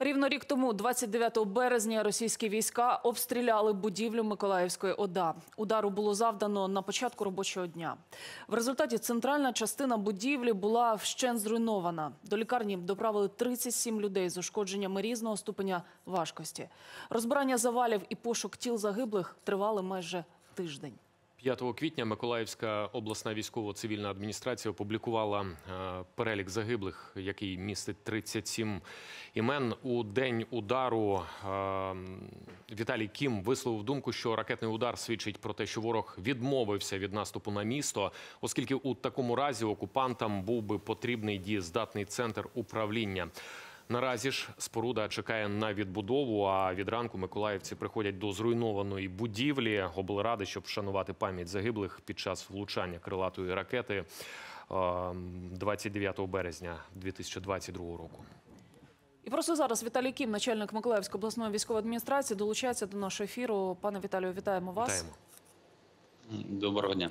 Рівно рік тому, 29 березня, російські війська обстріляли будівлю Миколаївської ОДА. Удару було завдано на початку робочого дня. В результаті центральна частина будівлі була вщен зруйнована. До лікарні доправили 37 людей з ушкодженнями різного ступеня важкості. Розбирання завалів і пошук тіл загиблих тривали майже тиждень. 5 квітня Миколаївська обласна військово-цивільна адміністрація опублікувала е, перелік загиблих, який містить 37 імен. У день удару е, Віталій Кім висловив думку, що ракетний удар свідчить про те, що ворог відмовився від наступу на місто, оскільки у такому разі окупантам був би потрібний дієздатний центр управління. Наразі ж споруда чекає на відбудову. А від ранку миколаївці приходять до зруйнованої будівлі облради, щоб вшанувати пам'ять загиблих під час влучання крилатої ракети е, 29 березня 2022 року. І просто зараз Віталій Кім, начальник Миколаївської обласної військової адміністрації, долучається до нашого ефіру. Пане Віталію, вітаємо вас. Вітаємо. Доброго дня.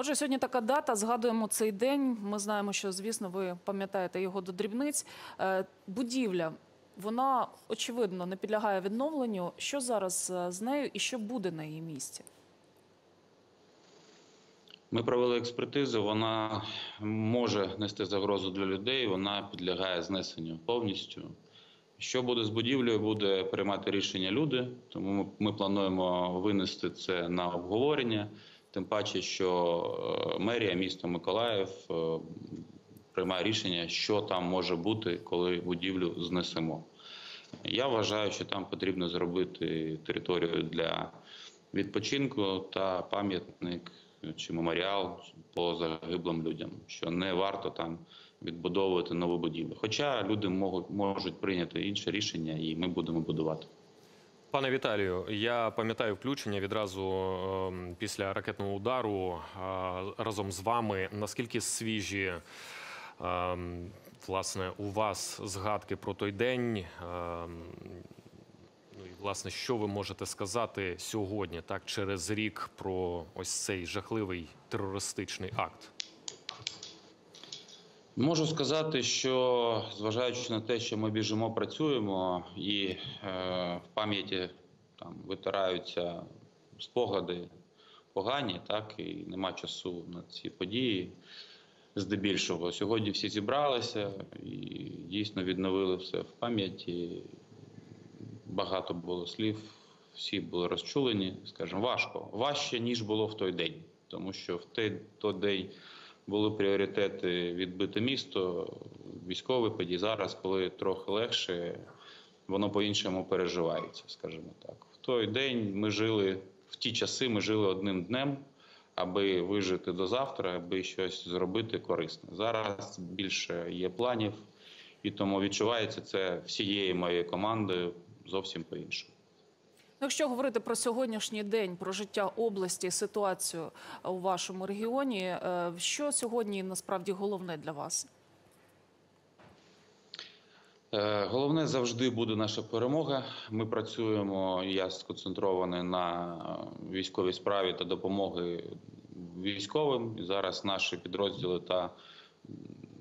Отже, сьогодні така дата. Згадуємо цей день. Ми знаємо, що звісно ви пам'ятаєте його до дрібниць. Е, Будівля вона очевидно не підлягає відновленню. Що зараз е, з нею і що буде на її місці? Ми провели експертизу. Вона може нести загрозу для людей. Вона підлягає знесенню повністю. Що буде з будівлею, буде приймати рішення люди. Тому ми, ми плануємо винести це на обговорення. Тим паче, що е, мерія міста Миколаїв е, приймає рішення, що там може бути, коли будівлю знесемо. Я вважаю, що там потрібно зробити територію для відпочинку та пам'ятник чи меморіал по загиблим людям, що не варто там відбудовувати нову будівлю. Хоча люди можуть, можуть прийняти інше рішення, і ми будемо будувати. Пане Віталію, я пам'ятаю включення відразу е, після ракетного удару разом з вами. Наскільки свіжі е, власне у вас згадки про той день? Е, Ну і власне, що ви можете сказати сьогодні, так через рік, про ось цей жахливий терористичний акт? Можу сказати, що зважаючи на те, що ми біжимо, працюємо, і е, в пам'яті там витираються спогади погані, так і нема часу на ці події. Здебільшого сьогодні всі зібралися і дійсно відновили все в пам'яті. Багато було слів, всі були розчулені, скажімо, важко. Важче, ніж було в той день, тому що в той, той день були пріоритети відбити місто, військові події. Зараз, коли трохи легше, воно по-іншому переживається, скажімо так. В той день ми жили, в ті часи ми жили одним днем, аби вижити до завтра, аби щось зробити корисне. Зараз більше є планів, і тому відчувається це всією моєю командою зовсім по-іншому. Ну, Якщо говорити про сьогоднішній день, про життя області, ситуацію у вашому регіоні, е, що сьогодні насправді головне для вас? Е, Головне завжди буде наша перемога. Ми працюємо. Я сконцентрований на військовій справі та допомоги військовим. І зараз наші підрозділи та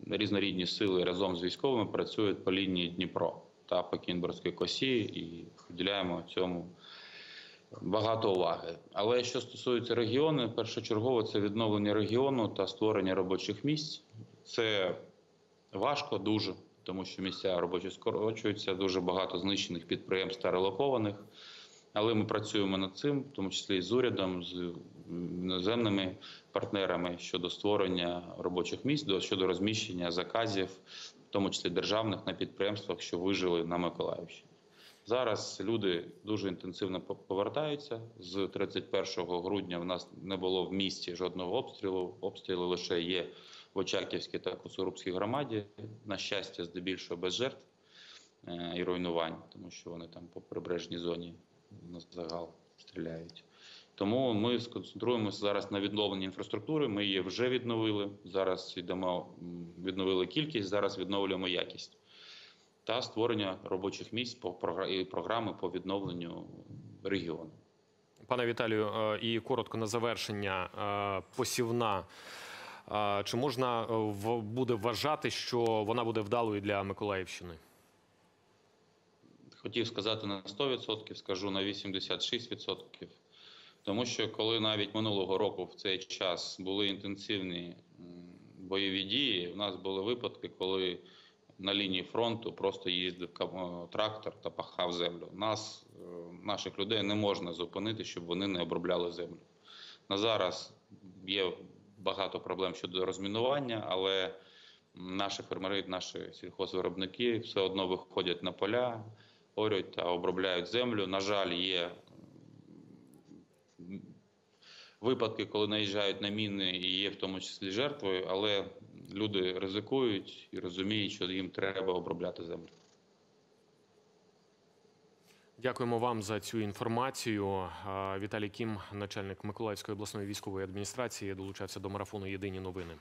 різнорідні сили разом з військовими працюють по лінії Дніпро та по Кінбурзькій косі і приділяємо цьому багато уваги. Але що стосується регіону, першочергово це відновлення регіону та створення робочих місць. Це важко дуже, тому що місця робочі скорочуються, дуже багато знищених підприємств та релокованих. Але ми працюємо над цим, в тому числі і з урядом, з іноземними партнерами щодо створення робочих місць, до- щодо розміщення заказів, в тому числі державних на підприємствах, що вижили на Миколаївщині. Зараз люди дуже інтенсивно по- повертаються. З 31 грудня в нас не було в місті жодного обстрілу. Обстріли лише є в Очаківській та Куцурубській громаді. На щастя, здебільшого без жертв е, і руйнувань, тому що вони там по прибережній зоні на загал стріляють. Тому ми сконцентруємося зараз на відновленні інфраструктури. Ми її вже відновили. Зараз йдемо відновили кількість, зараз відновлюємо якість та створення робочих місць по програ- і програми по відновленню регіону. Пане Віталію, е, і коротко на завершення е, посівна. Е, Чи можна буде вважати, що вона буде вдалою для Миколаївщини? хотів сказати на 100%, скажу на 86%. Тому що коли навіть минулого року в цей час були інтенсивні бойові дії, у нас були випадки, коли на лінії фронту просто їздив е, трактор та пахав землю. Нас, е, наших людей, не можна зупинити, щоб вони не обробляли землю. На зараз є багато проблем щодо розмінування, але наші фермери, наші сільхозвиробники все одно виходять на поля, орють та обробляють землю. На жаль, є випадки, коли наїжджають на міни і є в тому числі жертвою, але люди ризикують і розуміють, що їм треба обробляти землю. Дякуємо вам за цю інформацію. Віталій Кім, начальник Миколаївської обласної військової адміністрації, долучався до марафону Єдині новини.